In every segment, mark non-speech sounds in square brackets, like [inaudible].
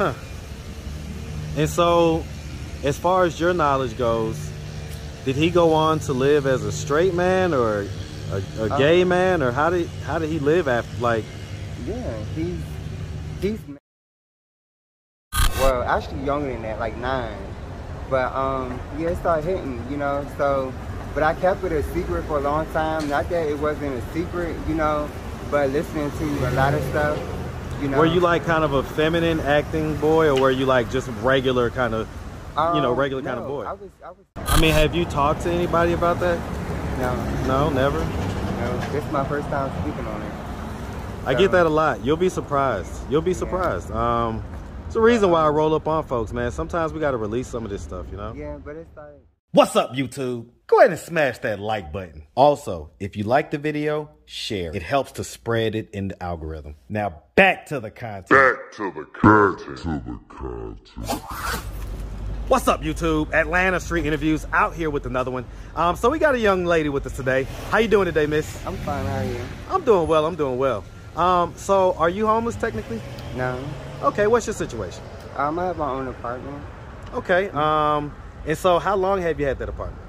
Huh. And so, as far as your knowledge goes, did he go on to live as a straight man or a, a gay Um, man, or how did how did he live after like? Yeah, he's he's well, actually younger than that, like nine. But um, yeah, it started hitting, you know. So, but I kept it a secret for a long time. Not that it wasn't a secret, you know, but listening to a lot of stuff, you know. Were you like kind of a feminine acting boy, or were you like just regular kind of? you know, Um, regular kind of boy? I was, I was. I mean, have you talked to anybody about that? No, No, never. no. This is my first time speaking on it. I get that a lot. You'll be surprised. You'll be Yeah. surprised. Um, it's the reason why I roll up on folks, man. Sometimes we got to release some of this stuff, you know. Yeah, but it's like. What's up, YouTube? Go ahead and smash that like button. Also, if you like the video, share. It helps to spread it in the algorithm. Now, back to the content. Back to the content. To the content. What's up, YouTube? Atlanta Street Interviews out here with another one. Um, so we got a young lady with us today. How you doing today, miss? I'm fine. How are you? I'm doing well. I'm doing well. Um, so are you homeless technically? No. Okay, what's your situation? Um, I have my own apartment Okay. Um, and so how long have you had that apartment?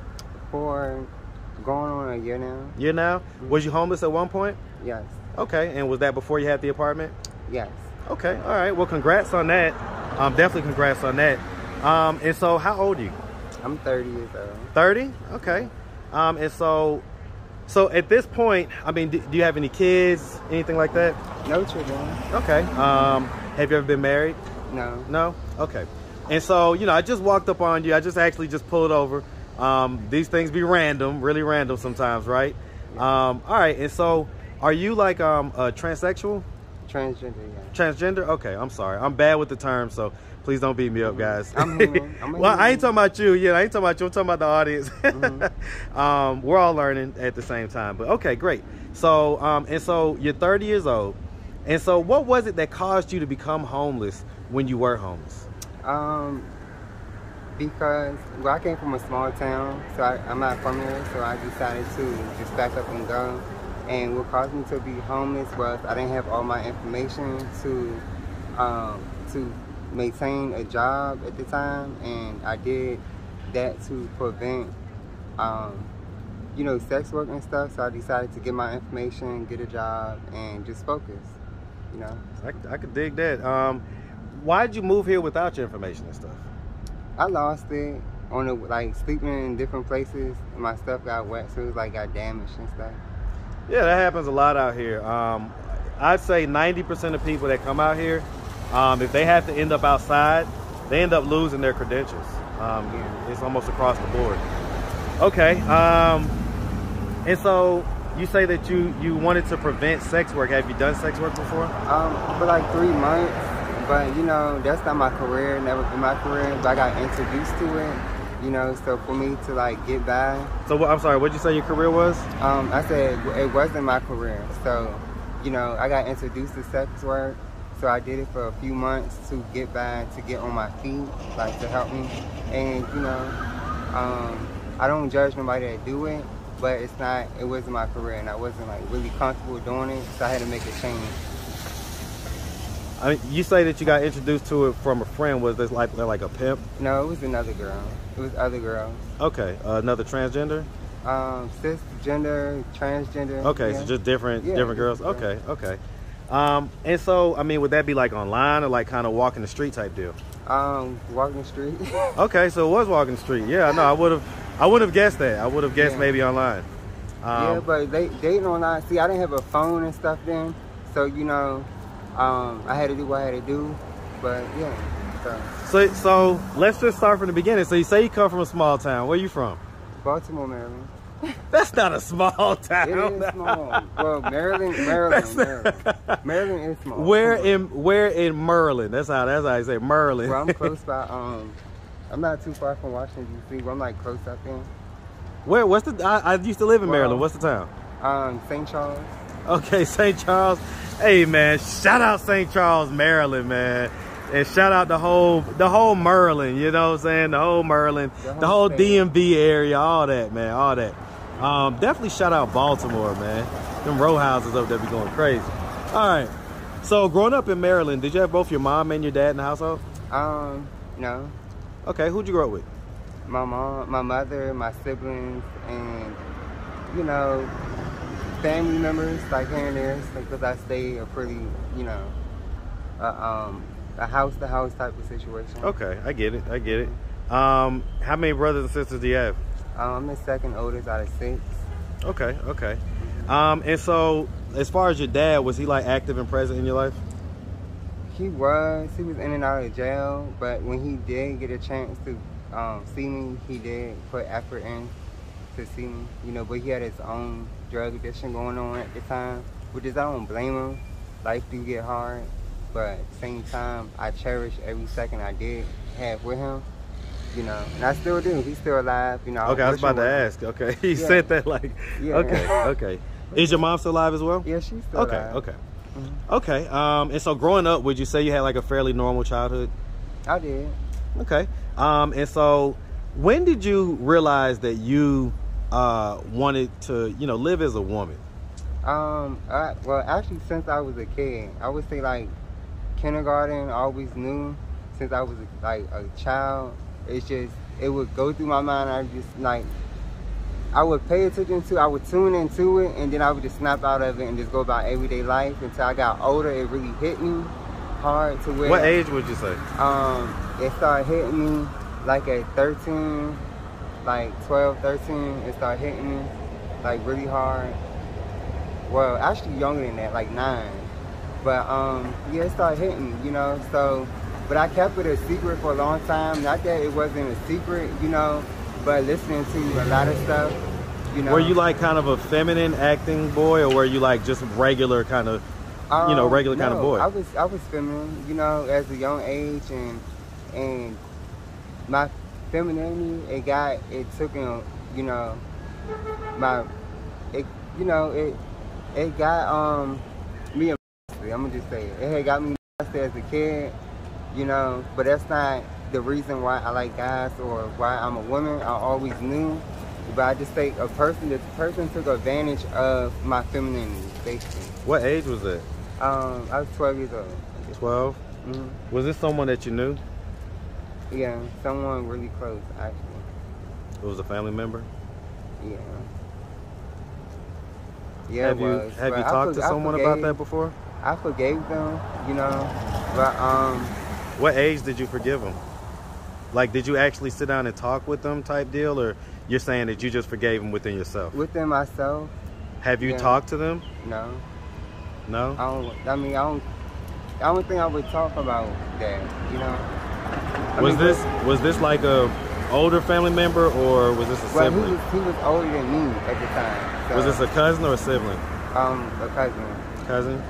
for going on a year now. Year now? Was you homeless at one point? Yes. Okay. And was that before you had the apartment? Yes. Okay. All right. Well, congrats on that. Um, definitely congrats on that. Um, and so how old are you? I'm 30 years old. 30? Okay. Um, and so, so at this point, I mean, do, do you have any kids, anything like that? No children. Okay. Um, have you ever been married? No. No? Okay. And so, you know, I just walked up on you. I just actually just pulled over. Um, these things be random, really random sometimes, right? Um, all right. And so, are you like um, a transsexual? Transgender, yeah. Transgender? Okay, I'm sorry. I'm bad with the term, so please don't beat me up, guys. I'm human. I'm a [laughs] well, I ain't talking about you. Yeah, I ain't talking about you. I'm talking about the audience. Mm-hmm. [laughs] um, we're all learning at the same time. But okay, great. So, um, and so you're 30 years old. And so, what was it that caused you to become homeless when you were homeless? Um, because well, I came from a small town, so I, I'm not from here. So I decided to just pack up and go. And what caused me to be homeless was I didn't have all my information to um, to maintain a job at the time, and I did that to prevent um, you know sex work and stuff. So I decided to get my information, get a job, and just focus. You know. I, I could dig that. Um, why did you move here without your information and stuff? I lost it on the like sleeping in different places. My stuff got wet, so it was like got damaged and stuff. Yeah, that happens a lot out here. Um, I'd say 90% of people that come out here, um, if they have to end up outside, they end up losing their credentials. Um, Yeah. It's almost across the board. Okay. Um, and so you say that you, you wanted to prevent sex work. Have you done sex work before? Um, for like three months, but you know that's not my career, never been my career. But I got introduced to it, you know. So for me to like get by, So what, I'm sorry, what did you say your career was? um, I said it wasn't my career. So, you know, I got introduced to sex work. So I did it for a few months to get by, to get on my feet, like to help me. And you know, um, I don't judge nobody that do it, but it's not. It wasn't my career, and I wasn't like really comfortable doing it. So I had to make a change. I mean, you say that you got introduced to it from a friend. Was this like like a pimp? No, it was another girl. It was other girls. Okay, uh, another transgender. Um, cisgender, transgender. Okay, yeah. so just different Yeah, different girls. different Okay, okay. Um, and so I mean, would that be like online or like kind of walking the street type deal? um walking the street. [laughs] Okay, so it was walking the street. Yeah, no, I would have, I would have guessed that. I would have guessed Yeah. maybe online. yeah, Um, but they dating online. See, I didn't have a phone and stuff then, so you know, um, I had to do what I had to do. But yeah, so so so let's just start from the beginning. So you say you come from a small town. Where you from? Baltimore, Maryland. That's not a small town. It is [laughs] small. well, Maryland, Maryland, Maryland. Maryland is small. Where in where in Maryland? That's how that's how you say Maryland. Well, I'm [laughs] close by. Um, I'm not too far from Washington D.C. But I'm like close up in. where? What's the? I, I used to live in Well- Maryland. What's the town? Um, St. Charles. [laughs] Okay, St. Charles. Hey man, shout out St. Charles, Maryland, man. And shout out the whole the whole Merlin, you know what I'm saying? The whole Merlin, The the whole whole. DMV area, all that, man, all that. Um, definitely shout out Baltimore, man. Them row houses up there be going crazy. All right. So growing up in Maryland, did you have both your mom and your dad in the household? Um, no. Okay, who'd you grow up with? My mom, my mother, my siblings, and you know, family members like here and there, because I stay a pretty, you know, uh, um, a house to house type of situation. Okay, I get it. I get it. Um, how many brothers and sisters do you have? Um, I'm the second oldest out of six. Okay, okay. Um, and so as far as your dad, was he like active and present in your life? He was. He was in and out of jail, but when he did get a chance to um, see me, he did put effort in to see me. You know, but he had his own drug addiction going on at the time, which is I don't blame him. Life do get hard, but at the same time, I cherish every second I did have with him. You know, and I still do. He's still alive. You know. Okay, I was about to ask. Okay, [laughs] he Yeah. said that like. Yeah. Okay, [laughs] okay. Is your mom still alive as well? Yeah, she's still Okay, alive. okay, Mhm. okay. Um, and so growing up, would you say you had like a fairly normal childhood? I did. Okay. Um, and so when did you realize that you uh wanted to, you know, live as a woman? Um, I, well, actually, since I was a kid, I would say like kindergarten. I always knew since I was like a child. It's just it would go through my mind. I just like I would pay attention to. I would tune into it, and then I would just snap out of it and just go about everyday life. Until I got older, it really hit me hard to where What age would you say? um, it started hitting me like at 13, like 12, 13. It started hitting me like really hard. Well, actually younger than that, like nine. But um, yeah, it started hitting you know. So, but I kept it a secret for a long time. Not that it wasn't a secret, you know, but listening to a lot of stuff, you know. Were you like kind of a feminine acting boy, or were you like just regular kind of? you know, Um, regular kind of boy? I was I was feminine, you know, as a young age, and and my femininity it got it took him, you know, my it you know it it got um me I'm gonna just say it. It had got me as a kid, you know, but that's not the reason why I like guys or why I'm a woman. I always knew, but I just think a person the person took advantage of my femininity, basically. What age was that? Um, I was 12 years old. Twelve. hmm Was this someone that you knew? Yeah, someone really close, actually. It was a family member. Yeah. Yeah, have you was. have you talked to someone about that before? I forgave them, you know, but um, What age did you forgive them? Like, did you actually sit down and talk with them, type deal, or you're saying that you just forgave them within yourself? within myself, Have you Yeah. talked to them? no. No. I don't. I mean, I don't. I don't think I would talk about that, you know. I was mean, this was this like a older family member, or was this a Well, he sibling? was he was older than me at the time. So, Was this a cousin or a sibling? um a cousin? Cousin.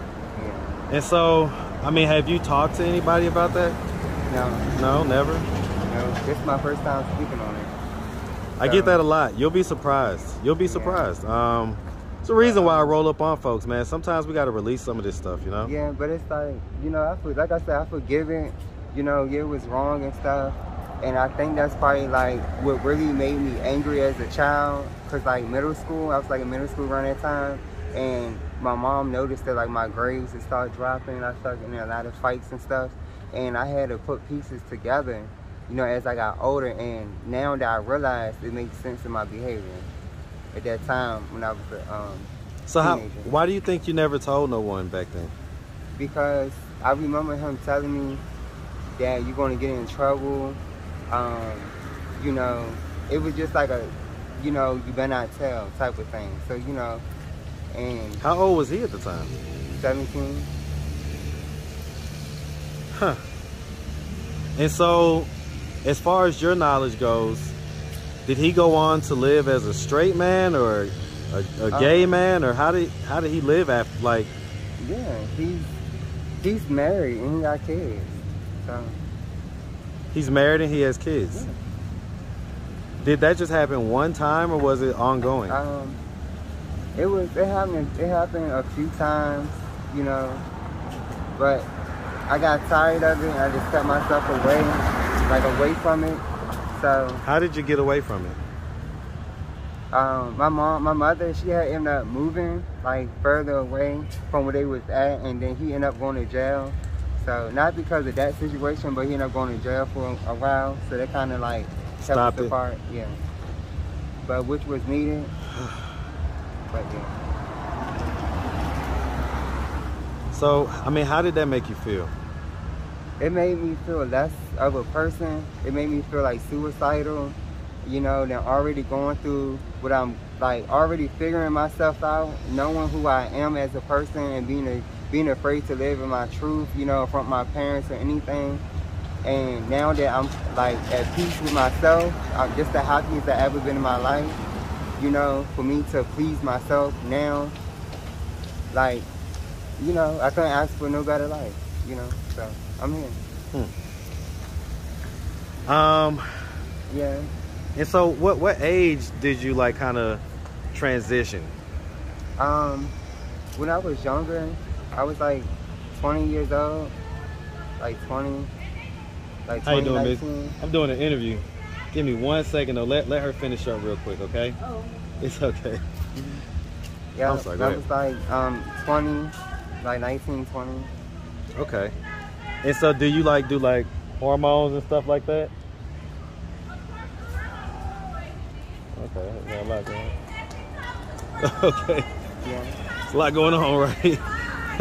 Yeah. And so, I mean, have you talked to anybody about that? No, No, never. no. This is my first time speaking on it. I get that a lot. You'll be surprised. You'll be Yeah. surprised. Um, it's the reason why I roll up on folks, man. Sometimes we got to release some of this stuff, you know. Yeah, but it's like, you know, I feel, like I said, I forgive it. You know, it was wrong and stuff. And I think that's probably like what really made me angry as a child. Cause like middle school, I was like in middle school around that time. And my mom noticed that like my grades had started dropping. And I started getting in a lot of fights and stuff. And I had to put pieces together, you know, as I got older. And now that I realize it makes sense in my behavior. At that time when I was a, um, So how? Why do you think you never told no one back then? because I remember him telling me that you're going to get in trouble. Um, you know, it was just like a, you know, you better not tell type of thing. So, you know, and How old was he at the time? 17, Huh. And so, as far as your knowledge goes, did he go on to live as a straight man or a, a gay Uh, man, or how did how did he live after? Like, yeah, he's, he's married and he got kids. So, he's married and he has kids. Did that just happen one time, or was it ongoing? um, it was, it happened, it happened a few times, you know, but I got tired of it I just kept myself away, like away from it. So, How did you get away from it? Um, my mom, my mother, she had ended up moving like further away from where they was at, and then he ended up going to jail. So not because of that situation, but he ended up going to jail for a while. So that kind of like kept Stopped us it. apart. Yeah. But which was needed. [sighs] But yeah. So, I mean, how did that make you feel? it made me feel less of a person. It made me feel like suicidal, you know, than already going through what I'm like already figuring myself out, knowing who I am as a person and being a, being afraid to live in my truth, you know, from my parents or anything. And now that I'm like at peace with myself, I'm just the happiest I've ever been in my life, you know, for me to please myself now, like, you know, I couldn't ask for no better life, you know, so I'm here. Um, Yeah. and so what what age did you like kind of transition? Um, when I was younger, I was like 20 years old, like 20, like How you 20, doing, miss? 19. I'm doing an interview. Give me one second though. Let let her finish up real quick, okay? Oh, It's okay. Yeah, I'm sorry, go that ahead. was like um 20, like 19, 20. Okay. And so do you like do like hormones and stuff like that? Okay, got a lot going on. [laughs] okay. Yeah. It's a lot going on, right? [laughs]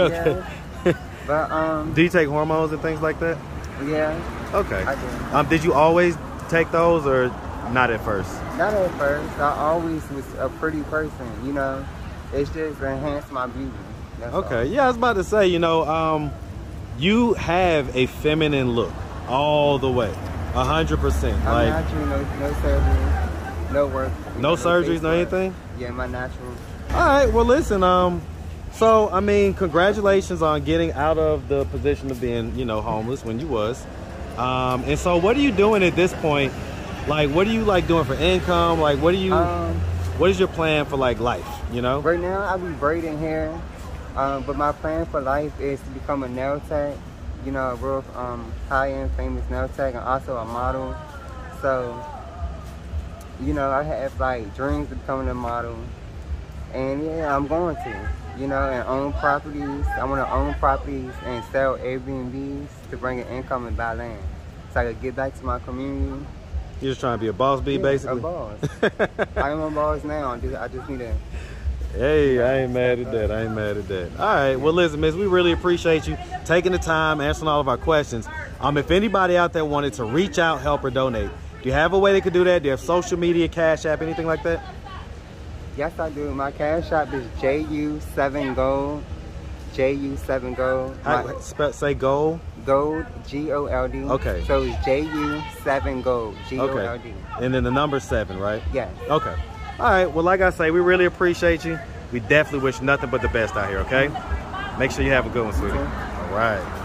okay. Yeah. But um, Do you take hormones and things like that? yeah, Okay. I do. Um, did you always take those or not at first? Not at first. I always was a pretty person, you know. It's just enhanced my beauty. That's all. Okay. Yeah, I was about to say, you know, um, you have a feminine look all the way, a hundred percent. Like natural, no, no surgery, no work. no know, surgeries, no anything. Yeah, my natural. All right. Well, listen. Um, so I mean, congratulations on getting out of the position of being, you know, homeless when you was. Um, and so what are you doing at this point? Like, what are you like doing for income? Like, what are you? Um, what is your plan for like life? You know? Right now, I be braiding hair, um, but my plan for life is to become a nail tech. You know, a real um, high-end, famous nail tech, and also a model. So, you know, I have like dreams of becoming a model, and yeah, I'm going to. You know, and own properties. I want to own properties and sell Airbnbs to bring in income and buy land, so I could get back to my community. You're just trying to be a boss bee, Yeah, basically. A boss. [laughs] I am a boss now. I just, I just need to. Hey, I ain't mad at that. I ain't mad at that. All right. Well, listen, Miss, we really appreciate you taking the time, answering all of our questions. Um, if anybody out there wanted to reach out, help, or donate, do you have a way they could do that? Do you have social media, Cash App, anything like that? Yes, I do. My cash app is JU7 Gold. JU7 Gold. How- My spe- say gold, G O L D. Okay. So it's JU7 Gold. G O L D. And then the number seven, right? Yes. Okay. All right. Well, like I say, we really appreciate you. We definitely wish nothing but the best out here, okay? Mm-hmm. Make sure you have a good one, sweetie. Okay. All right.